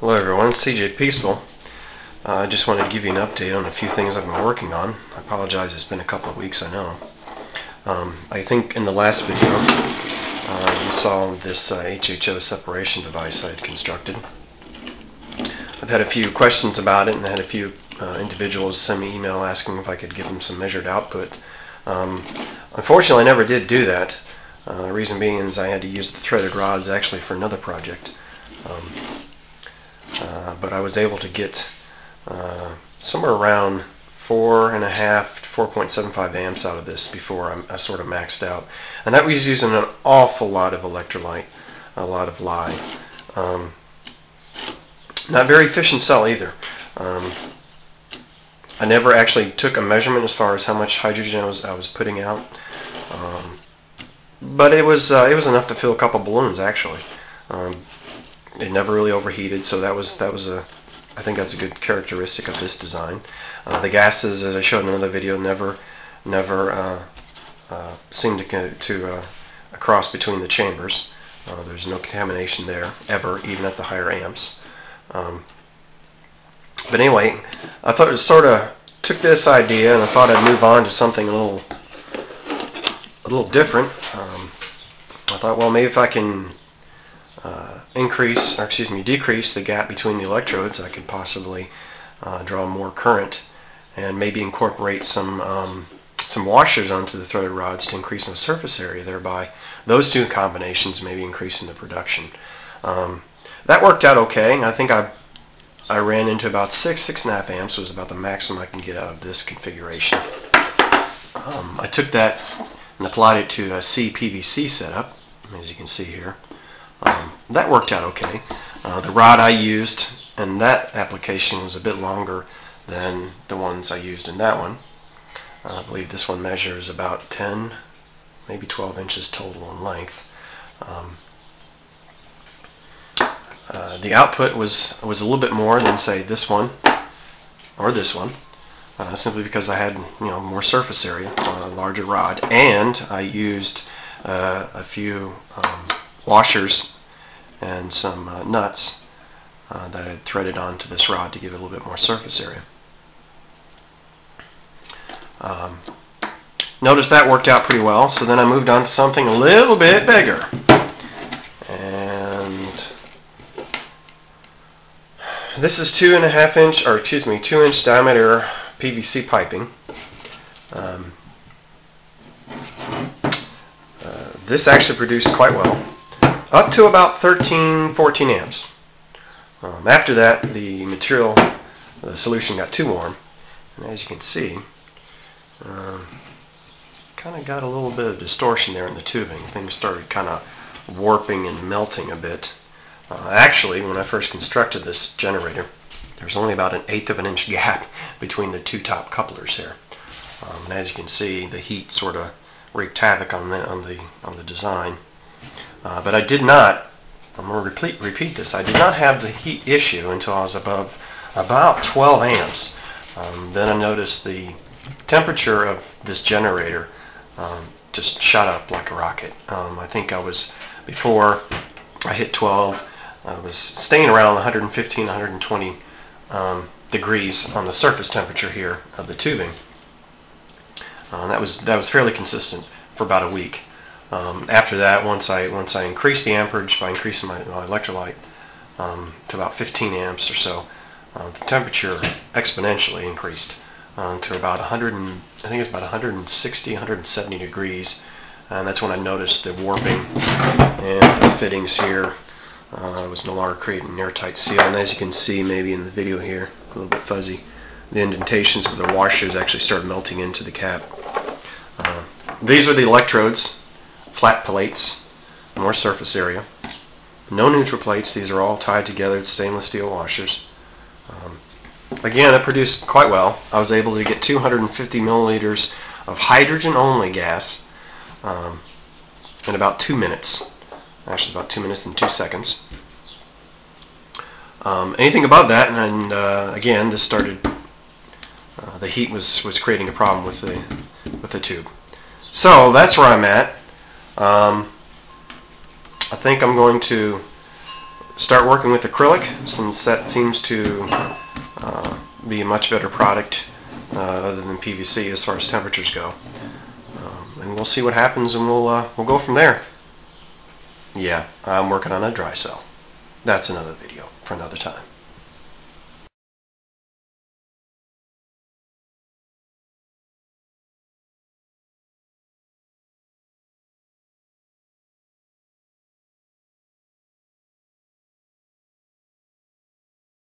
Hello everyone, CJ Peaceful. Uh, I just wanted to give you an update on a few things I've been working on. I apologize, it's been a couple of weeks, I know. Um, I think in the last video uh, you saw this uh, HHO separation device I had constructed. I've had a few questions about it and I had a few uh, individuals send me email asking if I could give them some measured output. Um, unfortunately, I never did do that. Uh, the reason being is I had to use the threaded rods actually for another project. Um, uh, but I was able to get uh, somewhere around four and a half to 4.75 amps out of this before I, I, sort of maxed out. And that was using an awful lot of electrolyte, a lot of lye. Um, not very efficient cell either. Um, I never actually took a measurement as far as how much hydrogen I was, I was putting out. Um, but it was uh, it was enough to fill a couple balloons actually. It never really overheated, so that was that was a I think that's a good characteristic of this design. Uh, the gases, as I showed in another video, never never uh, uh, seem to to uh, cross between the chambers. Uh, there's no contamination there ever, even at the higher amps. Um, but anyway, I thought it sort of took this idea and I thought I'd move on to something a little a little different. Um, I thought, well, maybe if I can uh, increase, or excuse me, decrease the gap between the electrodes, I could possibly uh, draw more current and maybe incorporate some um, some washers onto the threaded rods to increase the surface area, thereby those two combinations maybe increasing the production. Um, that worked out okay. I think I I ran into about six, six and a half amps was about the maximum I can get out of this configuration. Um, I took that and applied it to a CPVC setup, as you can see here. Um, that worked out okay. Uh, the rod I used in that application was a bit longer than the ones I used in that one. Uh, I believe this one measures about 10, maybe 12 inches total in length. Um, uh, the output was was a little bit more than say this one or this one, uh, simply because I had you know more surface area, a larger rod, and I used uh, a few um, washers and some uh, nuts uh, that I had threaded onto this rod to give it a little bit more surface area. Um, notice that worked out pretty well, so then I moved on to something a little bit bigger. And this is two and a half inch, or excuse me, two inch diameter PVC piping. Um, uh, this actually produced quite well up to about 13, 14 amps. Um, after that, the material, the solution got too warm, and as you can see, um, kind of got a little bit of distortion there in the tubing. Things started kind of warping and melting a bit. Uh, actually, when I first constructed this generator, there's only about an eighth of an inch gap between the two top couplers here. Um, and as you can see, the heat sort of wreaked havoc on the on the on the design. Uh, but I did not, I'm going to repeat, repeat this, I did not have the heat issue until I was above about 12 amps. Um, then I noticed the temperature of this generator um, just shot up like a rocket. Um, I think I was, before I hit 12, I was staying around 115, 120 um, degrees on the surface temperature here of the tubing. Uh, that was that was fairly consistent for about a week. Um, after that, once I once I increased the amperage by increasing my, my electrolyte um, to about 15 amps or so, uh, the temperature exponentially increased um, to about 100 and, I think it's about 160, 170 degrees, and that's when I noticed the warping and the fittings here uh, was no longer creating an airtight seal. And as you can see, maybe in the video here, a little bit fuzzy, the indentations of the washers actually started melting into the cap. Uh, these are the electrodes flat plates, more surface area. No neutral plates. These are all tied together with stainless steel washers. Um, again, it produced quite well. I was able to get 250 milliliters of hydrogen-only gas um, in about two minutes. Actually, about two minutes and two seconds. Um, anything above that, and uh, again, this started. Uh, the heat was was creating a problem with the with the tube. So that's where I'm at. Um, I think I'm going to start working with acrylic since that seems to uh, be a much better product uh, other than PVC as far as temperatures go. Um, and we'll see what happens and we'll, uh, we'll go from there. Yeah, I'm working on a dry cell. That's another video for another time.